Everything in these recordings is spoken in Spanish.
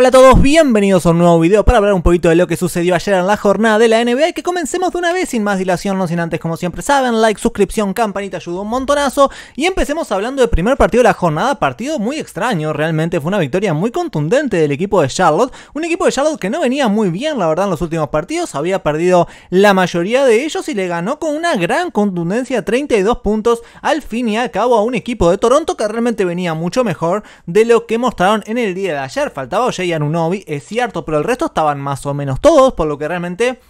Hola a todos, bienvenidos a un nuevo video para hablar un poquito de lo que sucedió ayer en la jornada de la NBA que comencemos de una vez sin más dilación, no sin antes como siempre saben, like, suscripción, campanita ayuda un montonazo. Y empecemos hablando del primer partido de la jornada, partido muy extraño, realmente fue una victoria muy contundente del equipo de Charlotte, un equipo de Charlotte que no venía muy bien la verdad en los últimos partidos, había perdido la mayoría de ellos y le ganó con una gran contundencia 32 puntos al fin y al cabo a un equipo de Toronto que realmente venía mucho mejor de lo que mostraron en el día de ayer, faltaba un Anunobi, es cierto, pero el resto estaban más o menos todos, por lo que realmente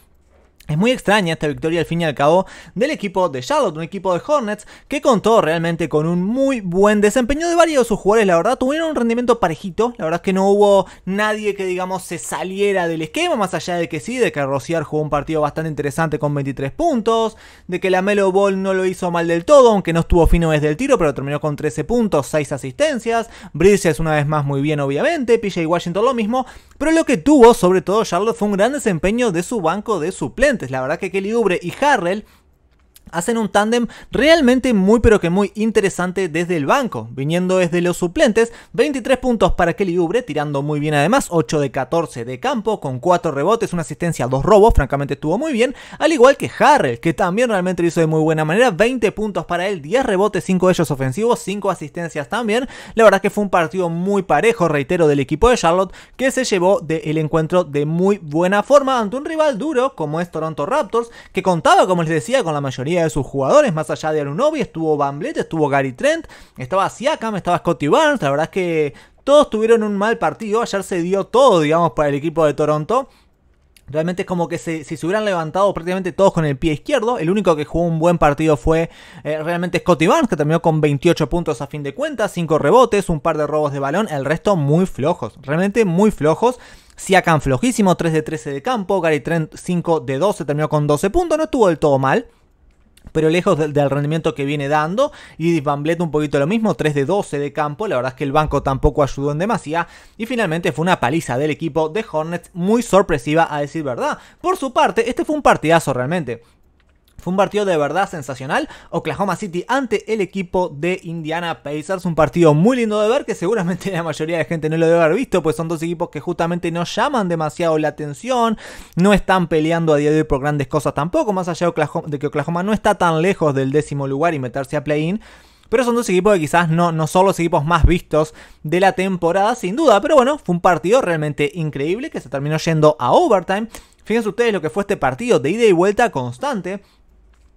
es muy extraña esta victoria al fin y al cabo del equipo de Charlotte, un equipo de Hornets que contó realmente con un muy buen desempeño de varios de sus jugadores, la verdad tuvieron un rendimiento parejito, la verdad es que no hubo nadie que digamos se saliera del esquema, más allá de que sí, de que Rociar jugó un partido bastante interesante con 23 puntos, de que la Melo Ball no lo hizo mal del todo, aunque no estuvo fino desde el tiro, pero terminó con 13 puntos, 6 asistencias, Bridges una vez más muy bien obviamente, PJ Washington lo mismo, pero lo que tuvo sobre todo Charlotte fue un gran desempeño de su banco de suplentes, la verdad que Kelly Oubre y Harrell hacen un tándem realmente muy pero que muy interesante desde el banco, viniendo desde los suplentes, 23 puntos para Kelly Oubre, tirando muy bien además, 8 de 14 de campo, con 4 rebotes, una asistencia, 2 robos, francamente estuvo muy bien, al igual que Harrell, que también realmente lo hizo de muy buena manera, 20 puntos para él, 10 rebotes, 5 de ellos ofensivos, 5 asistencias también, la verdad que fue un partido muy parejo, reitero, del equipo de Charlotte, que se llevó del encuentro de muy buena forma ante un rival duro como es Toronto Raptors, que contaba, como les decía, con la mayoría de sus jugadores, más allá de Arunobi, estuvo Van estuvo Gary Trent, estaba Siakam, estaba Scotty Barnes, la verdad es que todos tuvieron un mal partido, ayer se dio todo, digamos, para el equipo de Toronto. Realmente es como que si se hubieran levantado prácticamente todos con el pie izquierdo. El único que jugó un buen partido fue eh, realmente Scotty Barnes, que terminó con 28 puntos a fin de cuentas, 5 rebotes, un par de robos de balón. El resto muy flojos, realmente muy flojos. Siakam flojísimo, 3 de 13 de campo. Gary Trent 5 de 12, terminó con 12 puntos. No estuvo del todo mal pero lejos del, rendimiento que viene dando. Y Van un poquito lo mismo, 3 de 12 de campo, la verdad es que el banco tampoco ayudó en demasía. Y finalmente fue una paliza del equipo de Hornets muy sorpresiva a decir verdad. Por su parte, este fue un partidazo realmente. Fue un partido de verdad sensacional. Oklahoma City ante el equipo de Indiana Pacers. Un partido muy lindo de ver que seguramente la mayoría de gente no lo debe haber visto. Pues son dos equipos que justamente no llaman demasiado la atención. No están peleando a día de hoy por grandes cosas tampoco. Más allá de, que Oklahoma no está tan lejos del décimo lugar y meterse a play-in. Pero son dos equipos que quizás no, no son los equipos más vistos de la temporada, sin duda. Pero bueno, fue un partido realmente increíble que se terminó yendo a overtime. Fíjense ustedes lo que fue este partido de ida y vuelta constante.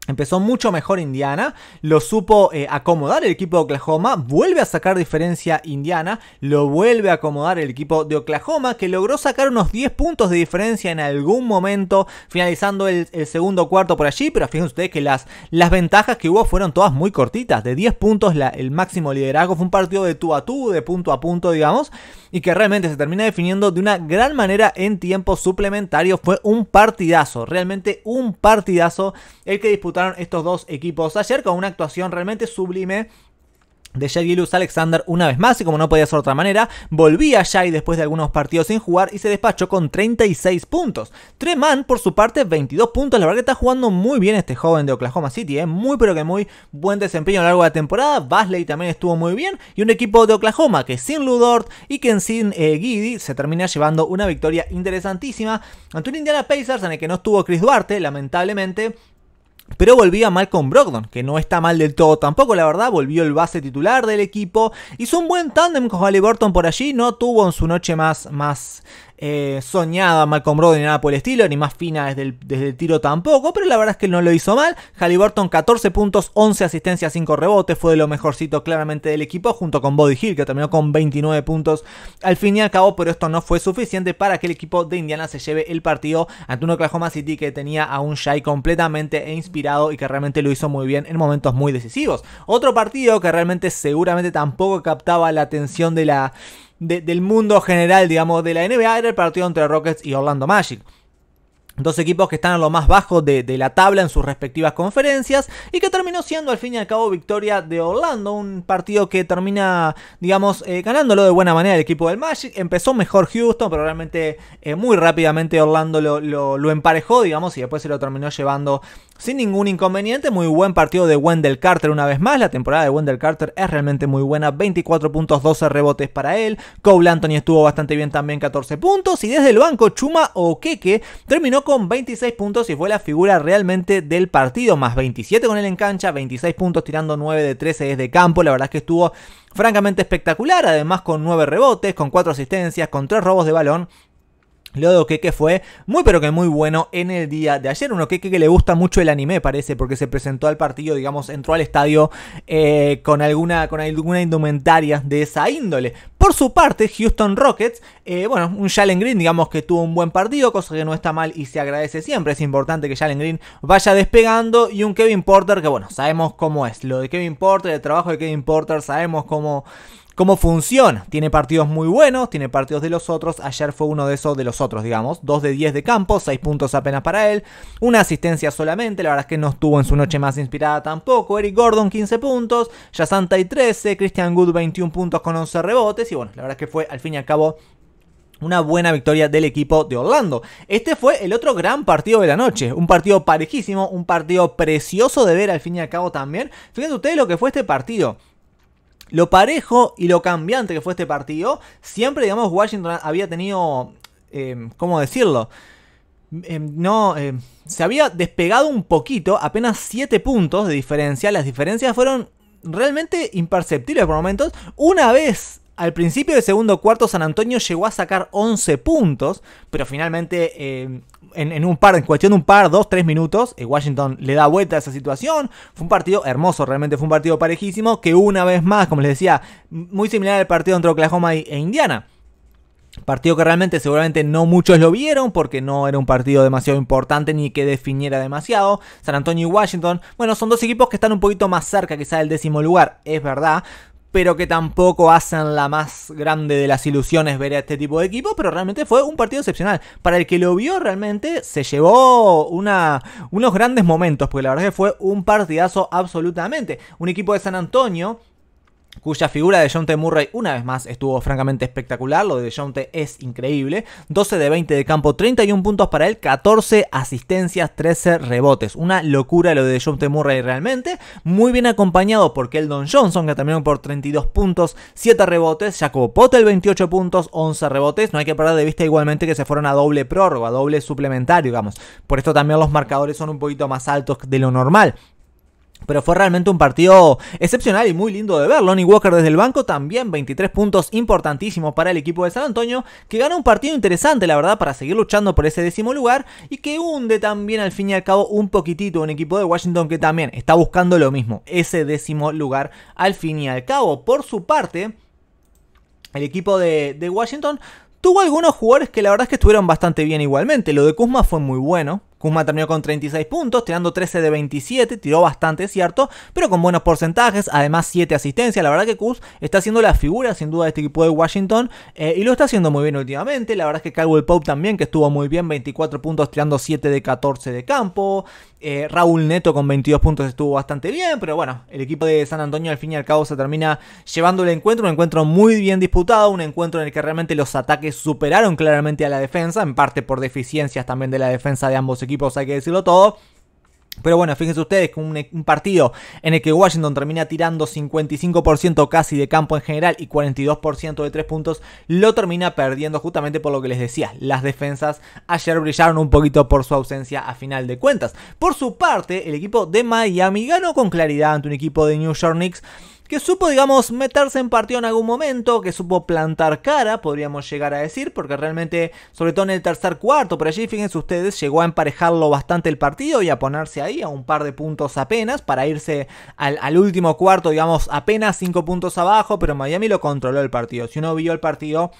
Empezó mucho mejor Indiana, lo supo eh, acomodar el equipo de Oklahoma, vuelve a sacar diferencia Indiana, lo vuelve a acomodar el equipo de Oklahoma que logró sacar unos 10 puntos de diferencia en algún momento, finalizando el, segundo cuarto por allí, pero fíjense ustedes que las, las ventajas que hubo fueron todas muy cortitas, de 10 puntos el máximo liderazgo, fue un partido de tú a tú, de punto a punto digamos, y que realmente se termina definiendo de una gran manera en tiempo suplementario, fue un partidazo, realmente un partidazo el que disputó estos dos equipos ayer con una actuación realmente sublime de Shai Alexander una vez más y como no podía ser de otra manera, volvía Shai después de algunos partidos sin jugar y se despachó con 36 puntos. Treman por su parte 22 puntos, la verdad que está jugando muy bien este joven de Oklahoma City, ¿eh? muy pero que muy buen desempeño a lo largo de la temporada, Basley también estuvo muy bien y un equipo de Oklahoma que sin Ludort y que sin eh, se termina llevando una victoria interesantísima ante un Indiana Pacers en el que no estuvo Chris Duarte, lamentablemente, pero volvía Malcolm Brogdon, que no está mal del todo tampoco, la verdad. Volvió el base titular del equipo. Hizo un buen tándem con Halliburton por allí. No tuvo en su noche más, más eh, soñada Malcolm Brogdon ni nada por el estilo, ni más fina desde el, desde el, tiro tampoco, pero la verdad es que no lo hizo mal. Halliburton 14 puntos, 11 asistencias, 5 rebotes, fue de lo mejorcito claramente del equipo, junto con Body Hill que terminó con 29 puntos al fin y al cabo, pero esto no fue suficiente para que el equipo de Indiana se lleve el partido ante un Oklahoma City que tenía a un Shai completamente inspirado y que realmente lo hizo muy bien en momentos muy decisivos. Otro partido que realmente seguramente tampoco captaba la atención de la del mundo general, digamos, de la NBA era el partido entre Rockets y Orlando Magic. Dos equipos que están a lo más bajo de, la tabla en sus respectivas conferencias y que terminó siendo al fin y al cabo victoria de Orlando, un partido que termina, digamos, eh, ganándolo de buena manera el equipo del Magic. Empezó mejor Houston, pero realmente eh, muy rápidamente Orlando lo, lo, emparejó, digamos, y después se lo terminó llevando sin ningún inconveniente. Muy buen partido de Wendell Carter una vez más. La temporada de Wendell Carter es realmente muy buena. 24 puntos, 12 rebotes para él. Cole Anthony estuvo bastante bien también, 14 puntos. Y desde el banco, Chuma Okeke terminó con 26 puntos y fue la figura realmente del partido. Más 27 con él en cancha, 26 puntos tirando 9 de 13 desde campo. La verdad es que estuvo francamente espectacular. Además con 9 rebotes, con 4 asistencias, con 3 robos de balón. Lo de Okeke fue muy pero que muy bueno en el día de ayer. Un Okeke que le gusta mucho el anime, parece, porque se presentó al partido, digamos, entró al estadio eh, con, alguna, con alguna indumentaria de esa índole. Por su parte, Houston Rockets, eh, bueno, un Jalen Green, digamos que tuvo un buen partido, cosa que no está mal y se agradece siempre. Es importante que Jalen Green vaya despegando. Y un Kevin Porter que, bueno, sabemos cómo es. Lo de Kevin Porter, el trabajo de Kevin Porter, sabemos cómo cómo funciona. Tiene partidos muy buenos, tiene partidos de los otros. Ayer fue uno de esos de los otros, digamos. 2 de 10 de campo, 6 puntos apenas para él. Una asistencia solamente, la verdad es que no estuvo en su noche más inspirada tampoco. Eric Gordon 15 puntos, y 13, Christian Good 21 puntos con 11 rebotes. Y bueno, la verdad es que fue al fin y al cabo una buena victoria del equipo de Orlando. Este fue el otro gran partido de la noche. Un partido parejísimo, un partido precioso de ver al fin y al cabo también. Fíjense ustedes lo que fue este partido lo parejo y lo cambiante que fue este partido, siempre, digamos, Washington había tenido, eh, ¿cómo decirlo? Eh, no, eh, se había despegado un poquito, apenas 7 puntos de diferencia. Las diferencias fueron realmente imperceptibles por momentos. Una vez al principio del segundo cuarto San Antonio llegó a sacar 11 puntos, pero finalmente en, un par, en cuestión de un par, dos, tres minutos, eh, Washington le da vuelta a esa situación. Fue un partido hermoso, realmente fue un partido parejísimo, que una vez más, como les decía, muy similar al partido entre Oklahoma e Indiana. Partido que realmente seguramente no muchos lo vieron porque no era un partido demasiado importante ni que definiera demasiado. San Antonio y Washington, bueno, son dos equipos que están un poquito más cerca quizá del décimo lugar, es verdad pero que tampoco hacen la más grande de las ilusiones ver a este tipo de equipo, pero realmente fue un partido excepcional. Para el que lo vio realmente se llevó unos grandes momentos, porque la verdad que fue un partidazo absolutamente. Un equipo de San Antonio cuya figura de Jonte Murray una vez más estuvo francamente espectacular, lo de Jonte es increíble, 12 de 20 de campo, 31 puntos para él, 14 asistencias, 13 rebotes, una locura lo de Jonte Murray realmente, muy bien acompañado por Keldon Johnson que terminó por 32 puntos, 7 rebotes, Jacob Potel 28 puntos, 11 rebotes, no hay que perder de vista igualmente que se fueron a doble prórroga, a doble suplementario, digamos, por esto también los marcadores son un poquito más altos de lo normal. Pero fue realmente un partido excepcional y muy lindo de ver. Lonnie Walker desde el banco también 23 puntos importantísimos para el equipo de San Antonio, que gana un partido interesante, la verdad, para seguir luchando por ese décimo lugar y que hunde también al fin y al cabo un poquitito un equipo de Washington que también está buscando lo mismo, ese décimo lugar al fin y al cabo. Por su parte, el equipo de, de Washington tuvo algunos jugadores que la verdad es que estuvieron bastante bien igualmente. Lo de Kuzma fue muy bueno. Kuzma terminó con 36 puntos, tirando 13 de 27, tiró bastante, cierto, pero con buenos porcentajes, además 7 asistencias. La verdad que Kuz está haciendo la figura sin duda de este equipo de Washington eh, y lo está haciendo muy bien últimamente. La verdad es que Caldwell Pope también, que estuvo muy bien, 24 puntos, tirando 7 de 14 de campo. Eh, Raúl Neto con 22 puntos estuvo bastante bien, pero bueno, el equipo de San Antonio al fin y al cabo se termina llevando el encuentro, un encuentro muy bien disputado, un encuentro en el que realmente los ataques superaron claramente a la defensa, en parte por deficiencias también de la defensa de ambos equipos, hay que decirlo todo. Pero bueno, fíjense ustedes que un, partido en el que Washington termina tirando 55% casi de campo en general y 42% de 3 puntos, lo termina perdiendo justamente por lo que les decía. Las defensas ayer brillaron un poquito por su ausencia a final de cuentas. Por su parte, el equipo de Miami ganó con claridad ante un equipo de New York Knicks que supo, digamos, meterse en partido en algún momento, que supo plantar cara, podríamos llegar a decir, porque realmente, sobre todo en el tercer cuarto, por allí, fíjense ustedes, llegó a emparejarlo bastante el partido y a ponerse ahí a un par de puntos apenas, para irse al, último cuarto, digamos, apenas 5 puntos abajo, pero Miami lo controló el partido. Si uno vio el partido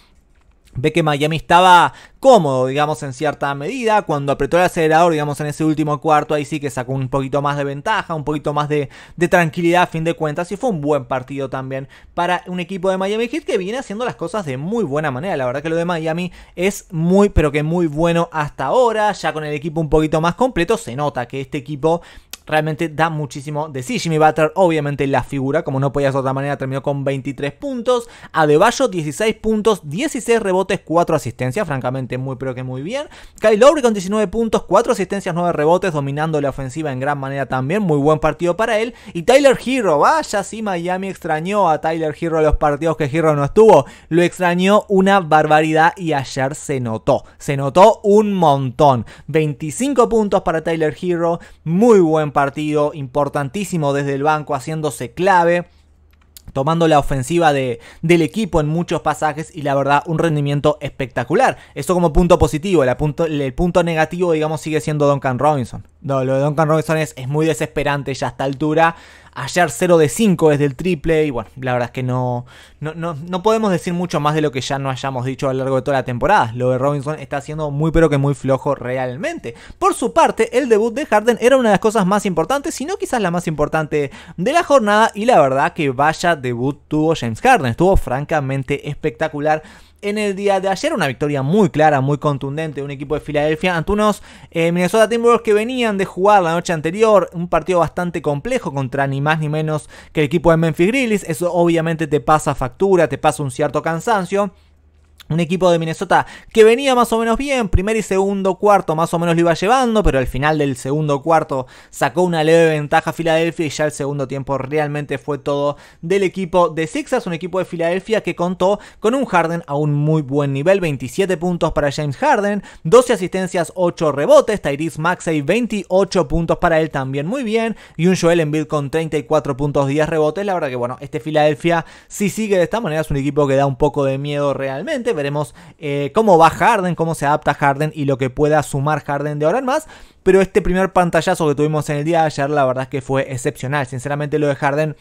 ve que Miami estaba cómodo, digamos, en cierta medida. Cuando apretó el acelerador, digamos, en ese último cuarto, ahí sí que sacó un poquito más de ventaja, un poquito más de, tranquilidad a fin de cuentas. Y fue un buen partido también para un equipo de Miami Heat que viene haciendo las cosas de muy buena manera. La verdad que lo de Miami es muy, pero que muy bueno hasta ahora. Ya con el equipo un poquito más completo, se nota que este equipo realmente da muchísimo de sí. Jimmy Butler, obviamente la figura, como no podía ser de otra manera, terminó con 23 puntos. Adebayo, 16 puntos, 16 rebotes, 4 asistencias, francamente muy pero que muy bien. Kyle Lowry con 19 puntos, 4 asistencias, 9 rebotes, dominando la ofensiva en gran manera también, muy buen partido para él. Y Tyler Hero, vaya si Miami extrañó a Tyler Hero los partidos que Hero no estuvo, lo extrañó una barbaridad y ayer se notó, se notó un montón. 25 puntos para Tyler Hero, muy buen partido, importantísimo desde el banco, haciéndose clave tomando la ofensiva de, del equipo en muchos pasajes y la verdad un rendimiento espectacular. Eso como punto positivo, el punto, el punto negativo digamos sigue siendo Duncan Robinson. No, lo de Duncan Robinson es, es muy desesperante ya a esta altura. Ayer 0 de 5 desde el triple y bueno, la verdad es que no, no, no, podemos decir mucho más de lo que ya no hayamos dicho a lo largo de toda la temporada. Lo de Robinson está siendo muy pero que muy flojo realmente. Por su parte, el debut de Harden era una de las cosas más importantes, si no quizás la más importante de la jornada y la verdad que vaya debut tuvo James Harden. Estuvo francamente espectacular en el día de ayer. Una victoria muy clara, muy contundente de un equipo de Filadelfia ante unos eh, Minnesota Timberwolves que venían de jugar la noche anterior. Un partido bastante complejo contra ni más ni menos que el equipo de Memphis Grizzlies. Eso obviamente te pasa factura, te pasa un cierto cansancio. Un equipo de Minnesota que venía más o menos bien, primer y segundo cuarto más o menos lo iba llevando, pero al final del segundo cuarto sacó una leve ventaja a Filadelfia y ya el segundo tiempo realmente fue todo del equipo de Sixers, un equipo de Filadelfia que contó con un Harden a un muy buen nivel, 27 puntos para James Harden, 12 asistencias, 8 rebotes, Tyrese Maxey 28 puntos para él también muy bien y un Joel Embiid con 34 puntos, 10 rebotes, la verdad que bueno, este Filadelfia si sigue de esta manera es un equipo que da un poco de miedo realmente, veremos eh, cómo va Harden, cómo se adapta Harden y lo que pueda sumar Harden de ahora en más. Pero este primer pantallazo que tuvimos en el día de ayer, la verdad es que fue excepcional. Sinceramente lo de Harden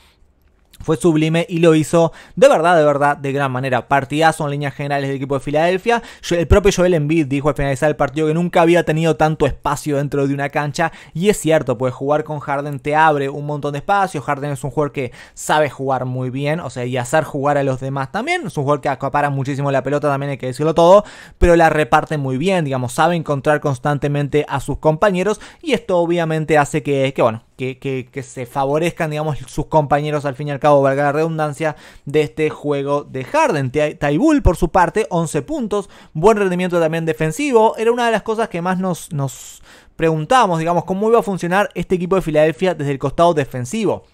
fue sublime y lo hizo de verdad, de verdad, de gran manera. Partidazo en líneas generales del equipo de Filadelfia. El propio Joel Embiid dijo al finalizar el partido que nunca había tenido tanto espacio dentro de una cancha. Y es cierto, pues jugar con Harden te abre un montón de espacio. Harden es un jugador que sabe jugar muy bien, o sea, y hacer jugar a los demás también. Es un jugador que acapara muchísimo la pelota, también hay que decirlo todo. Pero la reparte muy bien, digamos, sabe encontrar constantemente a sus compañeros. Y esto obviamente hace que, que bueno, que, se favorezcan, digamos, sus compañeros, al fin y al cabo, valga la redundancia, de este juego de Harden. Taibul, por su parte, 11 puntos, buen rendimiento también defensivo. Era una de las cosas que más nos, nos preguntábamos, digamos, cómo iba a funcionar este equipo de Filadelfia desde el costado defensivo.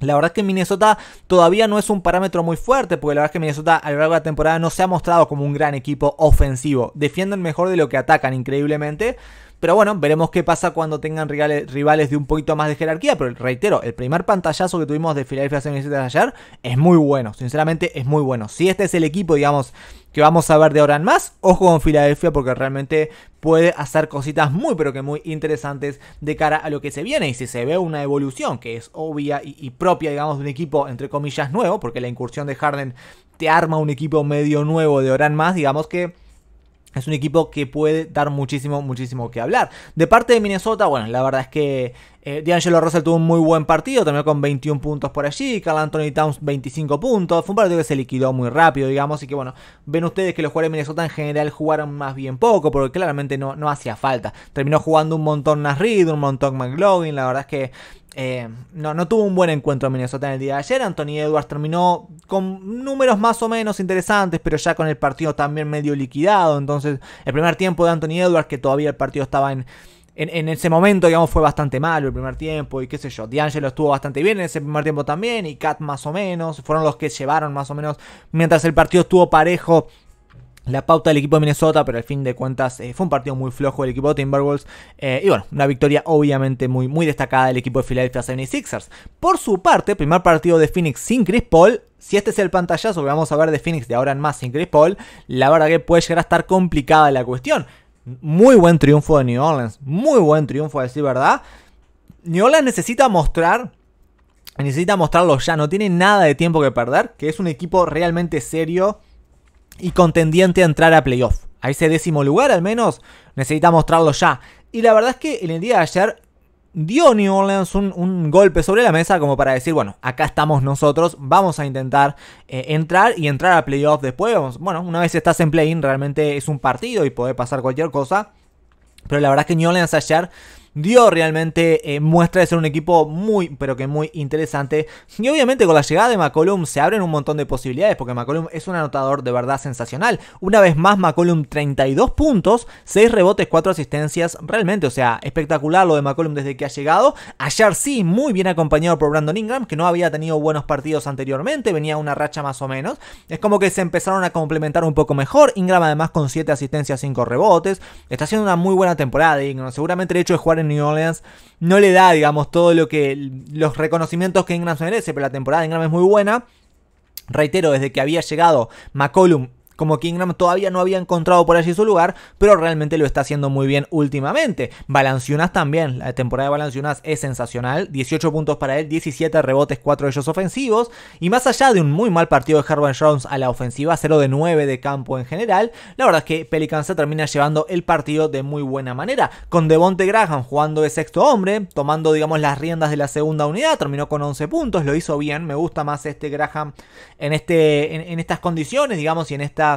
La verdad es que Minnesota todavía no es un parámetro muy fuerte, porque la verdad es que Minnesota a lo largo de la temporada no se ha mostrado como un gran equipo ofensivo. Defienden mejor de lo que atacan, increíblemente. Pero bueno, veremos qué pasa cuando tengan rivales, de un poquito más de jerarquía. Pero reitero, el primer pantallazo que tuvimos de Philadelphia 76 ayer es muy bueno. Sinceramente, es muy bueno. Si este es el equipo, digamos, que vamos a ver de ahora en más, ojo con Filadelfia porque realmente puede hacer cositas muy pero que muy interesantes de cara a lo que se viene y si se ve una evolución que es obvia y, y propia digamos de un equipo entre comillas nuevo porque la incursión de Harden te arma un equipo medio nuevo de ahora en más digamos que es un equipo que puede dar muchísimo, muchísimo que hablar. De parte de Minnesota, bueno, la verdad es que eh, D'Angelo Russell tuvo un muy buen partido, terminó con 21 puntos por allí. Carl Anthony Towns 25 puntos. Fue un partido que se liquidó muy rápido, digamos. Y que bueno, ven ustedes que los jugadores de Minnesota en general jugaron más bien poco, porque claramente no, no hacía falta. Terminó jugando un montón Nas un montón McLaughlin. La verdad es que eh, no, no, tuvo un buen encuentro Minnesota en el día de ayer. Anthony Edwards terminó con números más o menos interesantes, pero ya con el partido también medio liquidado. Entonces, el primer tiempo de Anthony Edwards, que todavía el partido estaba en, en, ese momento, digamos, fue bastante malo el primer tiempo. Y qué sé yo, D'Angelo estuvo bastante bien en ese primer tiempo también. Y Kat más o menos. Fueron los que llevaron más o menos. Mientras el partido estuvo parejo la pauta del equipo de Minnesota, pero al fin de cuentas eh, fue un partido muy flojo del equipo de Timberwolves. Eh, y bueno, una victoria obviamente muy, muy destacada del equipo de Philadelphia 76ers. Por su parte, primer partido de Phoenix sin Chris Paul. Si este es el pantallazo que vamos a ver de Phoenix de ahora en más sin Chris Paul, la verdad que puede llegar a estar complicada la cuestión. Muy buen triunfo de New Orleans, muy buen triunfo a decir verdad. New Orleans necesita mostrar necesita mostrarlo ya, no tiene nada de tiempo que perder, que es un equipo realmente serio y contendiente a entrar a playoff. A ese décimo lugar al menos necesita mostrarlo ya. Y la verdad es que el día de ayer dio New Orleans un, golpe sobre la mesa como para decir, bueno, acá estamos nosotros, vamos a intentar eh, entrar y entrar a playoff después. bueno, una vez estás en play-in realmente es un partido y puede pasar cualquier cosa. Pero la verdad es que New Orleans ayer dio realmente eh, muestra de ser un equipo muy, pero que muy interesante. Y obviamente con la llegada de McCollum se abren un montón de posibilidades, porque McCollum es un anotador de verdad sensacional. Una vez más, McCollum 32 puntos, 6 rebotes, 4 asistencias, realmente, o sea, espectacular lo de McCollum desde que ha llegado. Ayer sí, muy bien acompañado por Brandon Ingram, que no había tenido buenos partidos anteriormente, venía una racha más o menos. Es como que se empezaron a complementar un poco mejor. Ingram además con 7 asistencias, 5 rebotes. Está haciendo una muy buena temporada Ingram. Seguramente el hecho de jugar New Orleans no le da, digamos, todo lo que los reconocimientos que Ingram se merece, pero la temporada de Ingram es muy buena. Reitero, desde que había llegado McCollum como Kingram todavía no había encontrado por allí su lugar, pero realmente lo está haciendo muy bien últimamente. Balanciunas también, la temporada de Balanciunas es sensacional, 18 puntos para él, 17 rebotes, 4 de ellos ofensivos, y más allá de un muy mal partido de Herman Jones a la ofensiva, 0 de 9 de campo en general, la verdad es que Pelicans se termina llevando el partido de muy buena manera, con Devonte Graham jugando de sexto hombre, tomando digamos las riendas de la segunda unidad, terminó con 11 puntos, lo hizo bien, me gusta más este Graham en, este, en estas condiciones, digamos, y en esta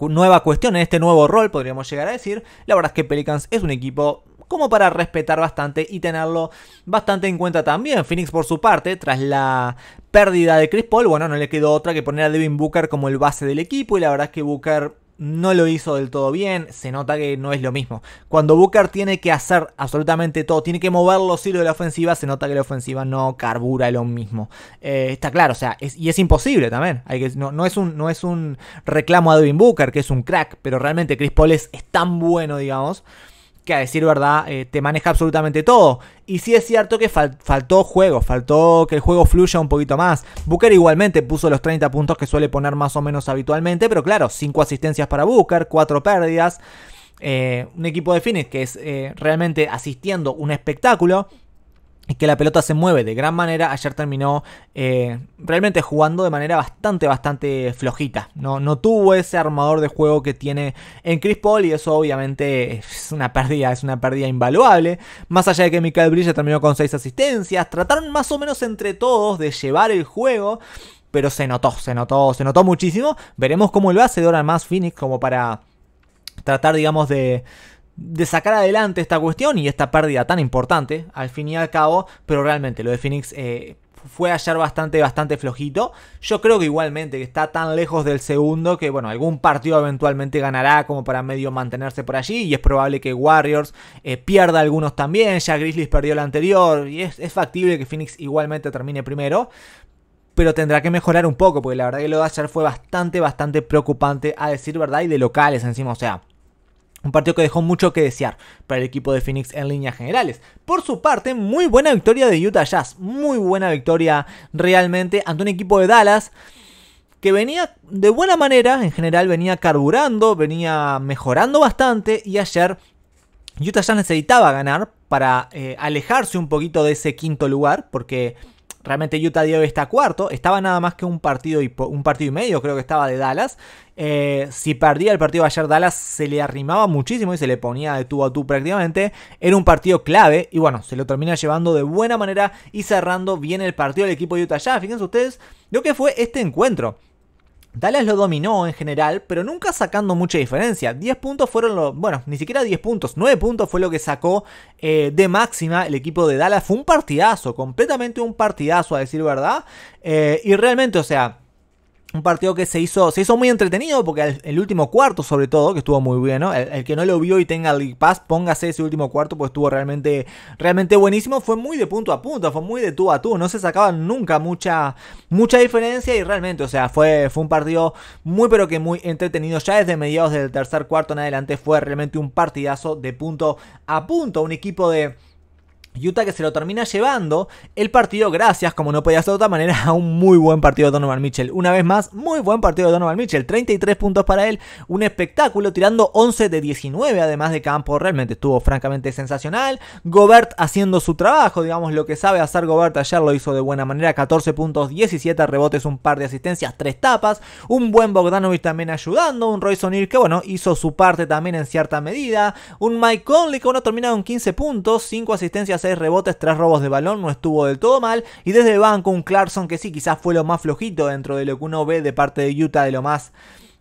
nueva cuestión, en este nuevo rol, podríamos llegar a decir, la verdad es que Pelicans es un equipo como para respetar bastante y tenerlo bastante en cuenta también. Phoenix por su parte, tras la pérdida de Chris Paul, bueno, no le quedó otra que poner a Devin Booker como el base del equipo y la verdad es que Booker no lo hizo del todo bien, se nota que no es lo mismo. Cuando Booker tiene que hacer absolutamente todo, tiene que mover los hilos de la ofensiva, se nota que la ofensiva no carbura lo mismo. Eh, está claro, o sea, y es imposible también. Hay que, no, no, es un, no es un reclamo a Devin Booker, que es un crack, pero realmente Chris Paul es tan bueno, digamos que a decir verdad eh, te maneja absolutamente todo. Y sí es cierto que faltó juego, faltó que el juego fluya un poquito más. Booker igualmente puso los 30 puntos que suele poner más o menos habitualmente, pero claro, 5 asistencias para Booker, 4 pérdidas. Eh, un equipo de Phoenix que es eh, realmente asistiendo un espectáculo que la pelota se mueve de gran manera. Ayer terminó eh, realmente jugando de manera bastante, bastante flojita. No, no tuvo ese armador de juego que tiene en Chris Paul y eso obviamente es una pérdida, es una pérdida invaluable. Más allá de que Michael Bridges terminó con 6 asistencias, trataron más o menos entre todos de llevar el juego. Pero se notó, se notó, se notó muchísimo. Veremos cómo lo hace Doran más Phoenix como para tratar, digamos, de de sacar adelante esta cuestión y esta pérdida tan importante, al fin y al cabo, pero realmente lo de Phoenix eh, fue ayer bastante, bastante flojito. Yo creo que igualmente está tan lejos del segundo que, bueno, algún partido eventualmente ganará como para medio mantenerse por allí y es probable que Warriors eh, pierda algunos también, ya Grizzlies perdió el anterior y es, es factible que Phoenix igualmente termine primero, pero tendrá que mejorar un poco, porque la verdad que lo de ayer fue bastante, bastante preocupante, a decir verdad, y de locales encima, o sea, un partido que dejó mucho que desear para el equipo de Phoenix en líneas generales. Por su parte, muy buena victoria de Utah Jazz. Muy buena victoria realmente ante un equipo de Dallas que venía de buena manera, en general venía carburando, venía mejorando bastante y ayer Utah Jazz necesitaba ganar para eh, alejarse un poquito de ese quinto lugar porque Realmente Utah dio está cuarto. Estaba nada más que un partido y, un partido y medio, creo que estaba de Dallas. Eh, si perdía el partido ayer, Dallas se le arrimaba muchísimo y se le ponía de tú a tú prácticamente. Era un partido clave y bueno, se lo termina llevando de buena manera y cerrando bien el partido del equipo de Utah ya. Fíjense ustedes lo que fue este encuentro. Dallas lo dominó en general, pero nunca sacando mucha diferencia. 10 puntos fueron los. Bueno, ni siquiera 10 puntos. 9 puntos fue lo que sacó eh, de máxima el equipo de Dallas. Fue un partidazo, completamente un partidazo, a decir verdad. Eh, y realmente, o sea un partido que se hizo, se hizo muy entretenido porque el, último cuarto sobre todo, que estuvo muy bueno, el, que no lo vio y tenga el League Pass, póngase ese último cuarto, pues estuvo realmente, realmente buenísimo, fue muy de punto a punto, fue muy de tú a tú, no se sacaba nunca mucha, mucha diferencia y realmente, o sea, fue, fue un partido muy pero que muy entretenido, ya desde mediados del tercer cuarto en adelante fue realmente un partidazo de punto a punto, un equipo de Utah que se lo termina llevando el partido gracias, como no podía ser de otra manera, a un muy buen partido de Donovan Mitchell. Una vez más, muy buen partido de Donovan Mitchell. 33 puntos para él, un espectáculo, tirando 11 de 19 además de campo. Realmente estuvo francamente sensacional. Gobert haciendo su trabajo, digamos lo que sabe hacer Gobert ayer lo hizo de buena manera. 14 puntos, 17 rebotes, un par de asistencias, 3 tapas. Un buen Bogdanovich también ayudando. Un Royce O'Neal que bueno, hizo su parte también en cierta medida. Un Mike Conley que bueno, terminado en 15 puntos, 5 asistencias 6 rebotes, 3 robos de balón, no estuvo del todo mal. Y desde el banco un Clarkson que sí, quizás fue lo más flojito dentro de lo que uno ve de parte de Utah, de lo más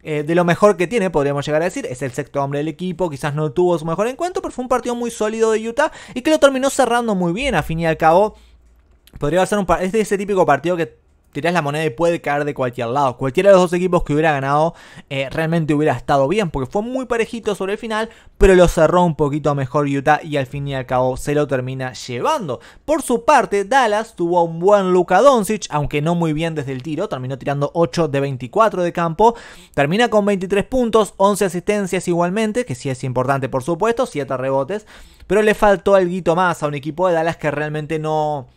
eh, de lo mejor que tiene, podríamos llegar a decir. Es el sexto hombre del equipo, quizás no tuvo su mejor encuentro, pero fue un partido muy sólido de Utah y que lo terminó cerrando muy bien, a fin y al cabo. Podría ser un es de ese típico partido que tirás la moneda y puede caer de cualquier lado. Cualquiera de los dos equipos que hubiera ganado eh, realmente hubiera estado bien, porque fue muy parejito sobre el final, pero lo cerró un poquito mejor Utah y al fin y al cabo se lo termina llevando. Por su parte, Dallas tuvo un buen Luka Doncic, aunque no muy bien desde el tiro, terminó tirando 8 de 24 de campo, termina con 23 puntos, 11 asistencias igualmente, que sí es importante por supuesto, 7 rebotes, pero le faltó algo más a un equipo de Dallas que realmente no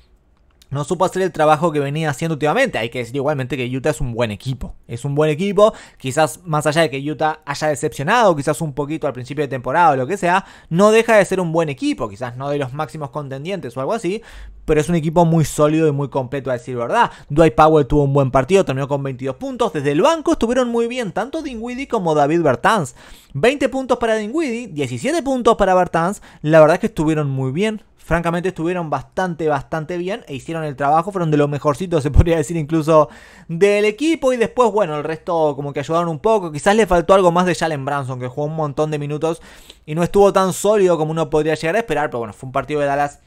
no supo hacer el trabajo que venía haciendo últimamente. Hay que decir igualmente que Utah es un buen equipo. Es un buen equipo. Quizás más allá de que Utah haya decepcionado, quizás un poquito al principio de temporada o lo que sea, no deja de ser un buen equipo. Quizás no de los máximos contendientes o algo así. Pero es un equipo muy sólido y muy completo a decir verdad. Dwight Powell tuvo un buen partido, terminó con 22 puntos. Desde el banco estuvieron muy bien tanto Dinwiddie como David Bertans. 20 puntos para Dinwiddie, 17 puntos para Bertans. La verdad es que estuvieron muy bien francamente estuvieron bastante, bastante bien e hicieron el trabajo, fueron de los mejorcitos, se podría decir incluso del equipo. Y después, bueno, el resto como que ayudaron un poco, quizás le faltó algo más de Jalen Branson, que jugó un montón de minutos y no estuvo tan sólido como uno podría llegar a esperar, pero bueno, fue un partido de Dallas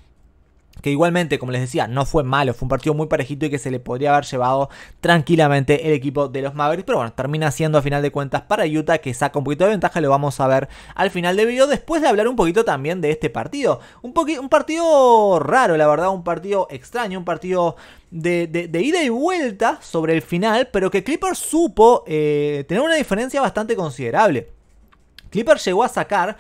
que igualmente, como les decía, no fue malo, fue un partido muy parejito y que se le podría haber llevado tranquilamente el equipo de los Mavericks, pero bueno, termina siendo a final de cuentas para Utah que saca un poquito de ventaja, lo vamos a ver al final del video, después de hablar un poquito también de este partido, un, un partido raro, la verdad, un partido extraño, un partido de, ida y vuelta sobre el final, pero que Clippers supo eh, tener una diferencia bastante considerable. Clippers llegó a sacar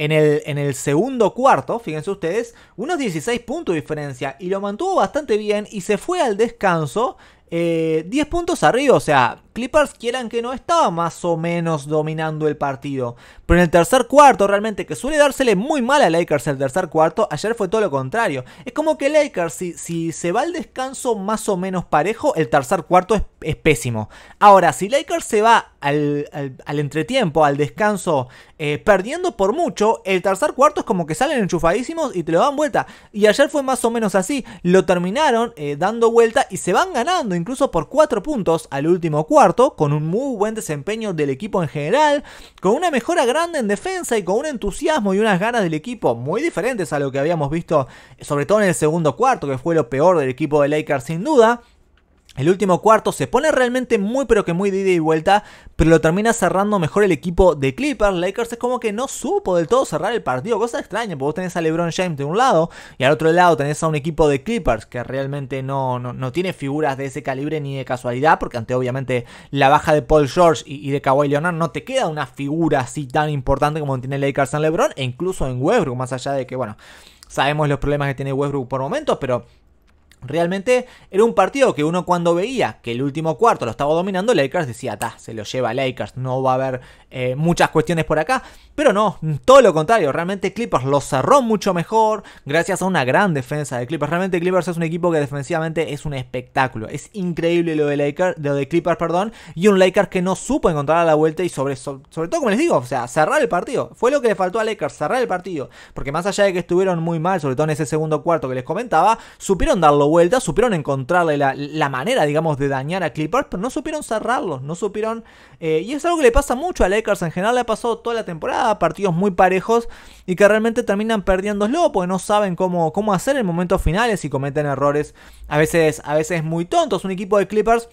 en el, en el segundo cuarto, fíjense ustedes, unos 16 puntos de diferencia y lo mantuvo bastante bien y se fue al descanso 10 eh, puntos arriba, o sea, Clippers quieran que no estaba más o menos dominando el partido. Pero en el tercer cuarto, realmente, que suele dársele muy mal a Lakers el tercer cuarto, ayer fue todo lo contrario. Es como que Lakers, si, si se va al descanso más o menos parejo, el tercer cuarto es, pésimo. Ahora, si Lakers se va al, entretiempo, al descanso, eh, perdiendo por mucho, el tercer cuarto es como que salen enchufadísimos y te lo dan vuelta. Y ayer fue más o menos así. Lo terminaron eh, dando vuelta y se van ganando, incluso por 4 puntos al último cuarto con un muy buen desempeño del equipo en general, con una mejora grande en defensa y con un entusiasmo y unas ganas del equipo muy diferentes a lo que habíamos visto, sobre todo en el segundo cuarto, que fue lo peor del equipo de Lakers sin duda. El último cuarto se pone realmente muy pero que muy de ida y vuelta, pero lo termina cerrando mejor el equipo de Clippers. Lakers es como que no supo del todo cerrar el partido, cosa extraña, porque vos tenés a LeBron James de un lado y al otro lado tenés a un equipo de Clippers que realmente no, no, tiene figuras de ese calibre ni de casualidad, porque ante obviamente la baja de Paul George y, de Kawhi Leonard no te queda una figura así tan importante como tiene Lakers en LeBron e incluso en Westbrook, más allá de que, bueno, sabemos los problemas que tiene Westbrook por momentos, pero Realmente era un partido que uno cuando veía que el último cuarto lo estaba dominando, Lakers decía, ta, se lo lleva Lakers, no va a haber eh, muchas cuestiones por acá. Pero no, todo lo contrario, realmente Clippers lo cerró mucho mejor gracias a una gran defensa de Clippers. Realmente Clippers es un equipo que defensivamente es un espectáculo. Es increíble lo de, Lakers, lo de Clippers, perdón, y un Lakers que no supo encontrar a la vuelta y sobre, sobre todo, como les digo, o sea, cerrar el partido. Fue lo que le faltó a Lakers, cerrar el partido. Porque más allá de que estuvieron muy mal, sobre todo en ese segundo cuarto que les comentaba, supieron darlo vuelta, supieron encontrarle la, manera, digamos, de dañar a Clippers, pero no supieron cerrarlo, no supieron... Eh, y es algo que le pasa mucho a Lakers en general, le ha pasado toda la temporada, partidos muy parejos y que realmente terminan perdiéndolo porque no saben cómo, cómo hacer en momentos finales y cometen errores a veces, a veces muy tontos. Un equipo de Clippers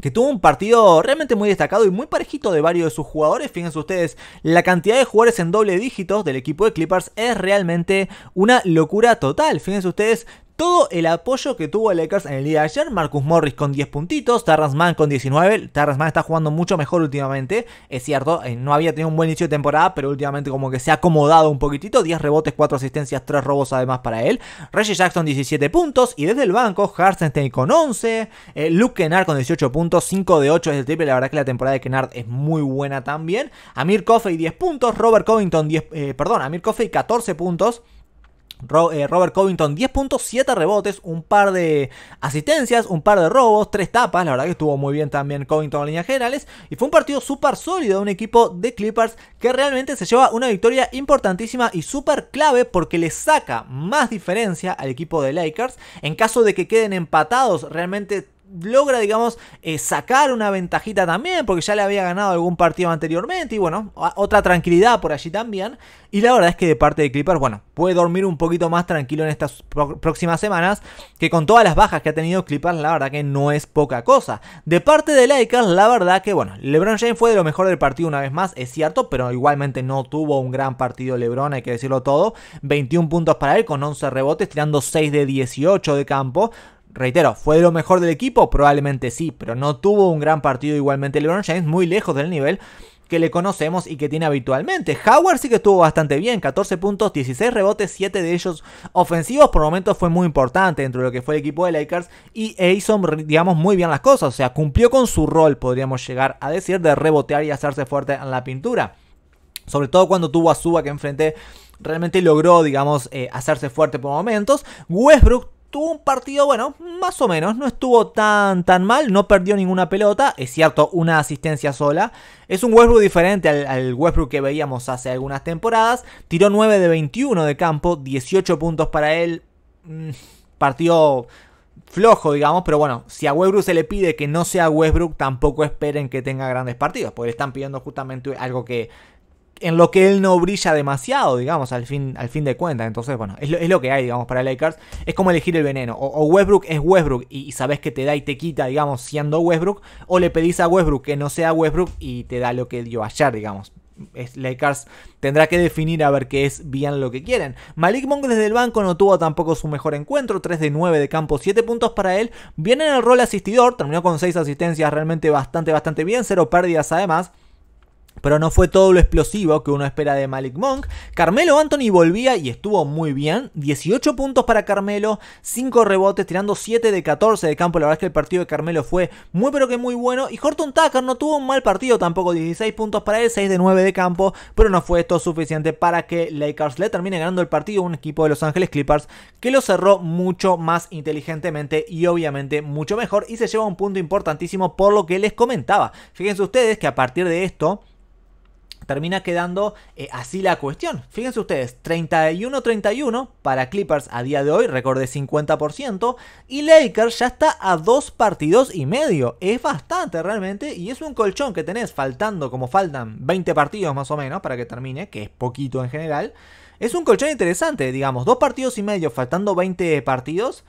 que tuvo un partido realmente muy destacado y muy parejito de varios de sus jugadores. Fíjense ustedes, la cantidad de jugadores en doble dígitos del equipo de Clippers es realmente una locura total. Fíjense ustedes, todo el apoyo que tuvo Lakers en el día de ayer. Marcus Morris con 10 puntitos, Terrence Mann con 19. Terrence Mann está jugando mucho mejor últimamente. Es cierto, eh, no había tenido un buen inicio de temporada, pero últimamente como que se ha acomodado un poquitito. 10 rebotes, 4 asistencias, 3 robos además para él. Reggie Jackson 17 puntos. Y desde el banco, Hartenstein con 11. Eh, Luke Kennard con 18 puntos, 5 de 8 es el triple. La verdad que la temporada de Kennard es muy buena también. Amir Coffey 10 puntos. Robert Covington 10, eh, perdón, Amir Coffey 14 puntos. Eh, Robert Covington 10.7 rebotes, un par de asistencias, un par de robos, tres tapas, la verdad que estuvo muy bien también Covington en líneas generales y fue un partido súper sólido de un equipo de Clippers que realmente se lleva una victoria importantísima y súper clave porque le saca más diferencia al equipo de Lakers. En caso de que queden empatados realmente logra, digamos, eh, sacar una ventajita también, porque ya le había ganado algún partido anteriormente, y bueno, otra tranquilidad por allí también. Y la verdad es que de parte de Clippers, bueno, puede dormir un poquito más tranquilo en estas próximas semanas, que con todas las bajas que ha tenido Clippers, la verdad que no es poca cosa. De parte de Lakers, la verdad que, bueno, LeBron James fue de lo mejor del partido una vez más, es cierto, pero igualmente no tuvo un gran partido LeBron, hay que decirlo todo. 21 puntos para él con 11 rebotes, tirando 6 de 18 de campo. Reitero, ¿fue de lo mejor del equipo? Probablemente sí, pero no tuvo un gran partido igualmente LeBron James, muy lejos del nivel que le conocemos y que tiene habitualmente. Howard sí que estuvo bastante bien, 14 puntos, 16 rebotes, 7 de ellos ofensivos, por momentos fue muy importante dentro de lo que fue el equipo de Lakers y hizo, digamos, muy bien las cosas, o sea, cumplió con su rol, podríamos llegar a decir, de rebotear y hacerse fuerte en la pintura. Sobre todo cuando tuvo a Suba que enfrente realmente logró, digamos, eh, hacerse fuerte por momentos. Westbrook tuvo un partido, bueno, más o menos, no estuvo tan, tan mal, no perdió ninguna pelota, es cierto, una asistencia sola. Es un Westbrook diferente al, Westbrook que veíamos hace algunas temporadas. Tiró 9 de 21 de campo, 18 puntos para él. Mm, partido flojo, digamos, pero bueno, si a Westbrook se le pide que no sea Westbrook, tampoco esperen que tenga grandes partidos, porque le están pidiendo justamente algo que en lo que él no brilla demasiado, digamos, al fin, al fin de cuentas. Entonces, bueno, es lo, que hay, digamos, para Lakers. Es como elegir el veneno. O, Westbrook es Westbrook y, sabes que te da y te quita, digamos, siendo Westbrook. O le pedís a Westbrook que no sea Westbrook y te da lo que dio ayer, digamos. Es, Lakers tendrá que definir a ver qué es bien lo que quieren. Malik Monk desde el banco no tuvo tampoco su mejor encuentro, 3 de 9 de campo, 7 puntos para él. Viene en el rol asistidor, terminó con 6 asistencias realmente bastante, bastante bien, 0 pérdidas además pero no fue todo lo explosivo que uno espera de Malik Monk. Carmelo Anthony volvía y estuvo muy bien. 18 puntos para Carmelo, 5 rebotes, tirando 7 de 14 de campo. La verdad es que el partido de Carmelo fue muy pero que muy bueno. Y Horton Tucker no tuvo un mal partido tampoco, 16 puntos para él, 6 de 9 de campo. Pero no fue esto suficiente para que Lakers le termine ganando el partido. Un equipo de Los Ángeles Clippers que lo cerró mucho más inteligentemente y obviamente mucho mejor. Y se lleva un punto importantísimo por lo que les comentaba. Fíjense ustedes que a partir de esto termina quedando eh, así la cuestión. Fíjense ustedes, 31-31 para Clippers a día de hoy, récord de 50%, y Lakers ya está a dos partidos y medio. Es bastante realmente, y es un colchón que tenés faltando, como faltan 20 partidos más o menos para que termine, que es poquito en general. Es un colchón interesante, digamos, dos partidos y medio faltando 20 partidos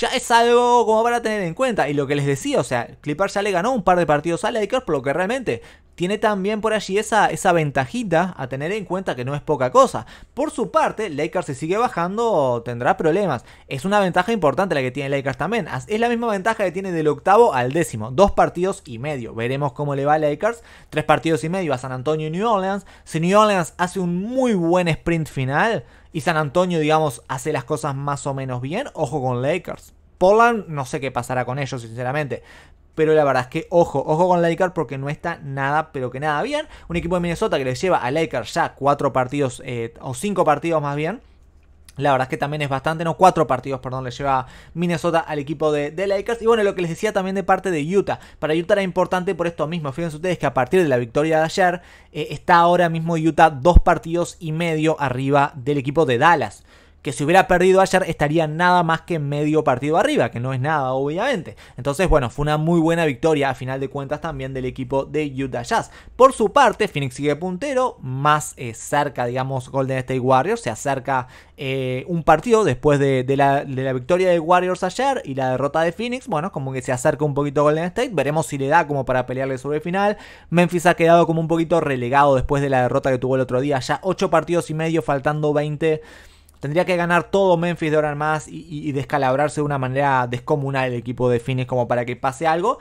ya es algo como para tener en cuenta. Y lo que les decía, o sea, Clippers ya le ganó un par de partidos a Lakers, por lo que realmente tiene también por allí esa, esa ventajita a tener en cuenta que no es poca cosa. Por su parte, Lakers si sigue bajando tendrá problemas. Es una ventaja importante la que tiene Lakers también. Es la misma ventaja que tiene del octavo al décimo. Dos partidos y medio. Veremos cómo le va a Lakers. Tres partidos y medio a San Antonio y New Orleans. Si New Orleans hace un muy buen sprint final y San Antonio, digamos, hace las cosas más o menos bien, ojo con Lakers. Poland, no sé qué pasará con ellos, sinceramente. Pero la verdad es que ojo, ojo con Lakers porque no está nada, pero que nada bien. Un equipo de Minnesota que le lleva a Lakers ya cuatro partidos, eh, o cinco partidos más bien. La verdad es que también es bastante, no, cuatro partidos, perdón, le lleva Minnesota al equipo de, Lakers. Y bueno, lo que les decía también de parte de Utah. Para Utah era importante por esto mismo. Fíjense ustedes que a partir de la victoria de ayer, eh, está ahora mismo Utah dos partidos y medio arriba del equipo de Dallas que si hubiera perdido ayer estaría nada más que medio partido arriba, que no es nada obviamente. Entonces, bueno, fue una muy buena victoria a final de cuentas también del equipo de Utah Jazz. Por su parte, Phoenix sigue puntero, más eh, cerca, digamos, Golden State Warriors, se acerca eh, un partido después de, la, victoria de Warriors ayer y la derrota de Phoenix, bueno, como que se acerca un poquito Golden State, veremos si le da como para pelearle sobre el final. Memphis ha quedado como un poquito relegado después de la derrota que tuvo el otro día, ya 8 partidos y medio, faltando 20 Tendría que ganar todo Memphis de ahora más y, descalabrarse de una manera descomunal el equipo de Phoenix como para que pase algo.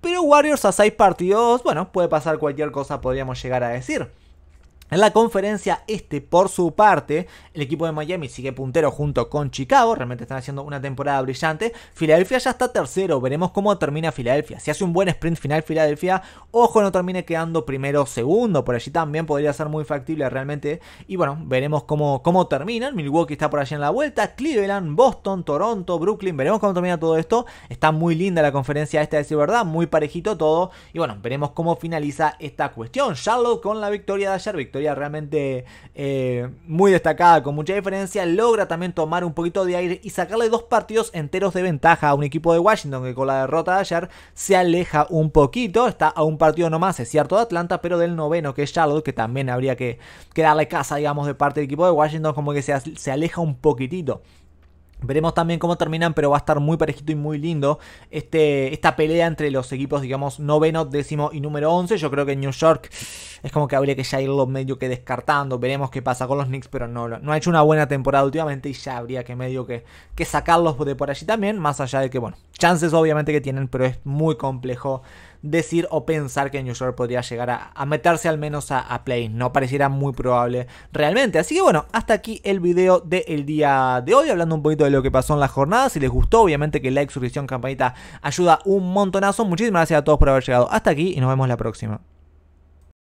Pero Warriors a 6 partidos, bueno, puede pasar cualquier cosa, podríamos llegar a decir. En la conferencia este, por su parte, el equipo de Miami sigue puntero junto con Chicago, realmente están haciendo una temporada brillante. Filadelfia ya está tercero, veremos cómo termina Filadelfia. Si hace un buen sprint final Filadelfia, ojo no termine quedando primero o segundo, por allí también podría ser muy factible realmente. Y bueno, veremos cómo, cómo terminan. Milwaukee está por allí en la vuelta, Cleveland, Boston, Toronto, Brooklyn, veremos cómo termina todo esto. Está muy linda la conferencia esta, de decir verdad, muy parejito todo. Y bueno, veremos cómo finaliza esta cuestión. Charlotte con la victoria de ayer, victoria realmente eh, muy destacada, con mucha diferencia. Logra también tomar un poquito de aire y sacarle dos partidos enteros de ventaja a un equipo de Washington que con la derrota de ayer se aleja un poquito. Está a un partido nomás, es cierto, de Atlanta, pero del noveno que es Charlotte, que también habría que, darle casa, digamos, de parte del equipo de Washington, como que se aleja un poquitito. Veremos también cómo terminan, pero va a estar muy parejito y muy lindo este, esta pelea entre los equipos, digamos, noveno, décimo y número 11. Yo creo que New York es como que habría que ya irlo medio que descartando. Veremos qué pasa con los Knicks, pero no, no ha hecho una buena temporada últimamente y ya habría que medio que, que sacarlos de por allí también. Más allá de que, bueno, chances obviamente que tienen, pero es muy complejo decir o pensar que New York podría llegar a, meterse al menos a, play. No pareciera muy probable realmente. Así que bueno, hasta aquí el video del día de hoy, hablando un poquito de lo que pasó en la jornada. Si les gustó, obviamente que like, suscripción, campanita ayuda un montonazo. Muchísimas gracias a todos por haber llegado hasta aquí y nos vemos la próxima.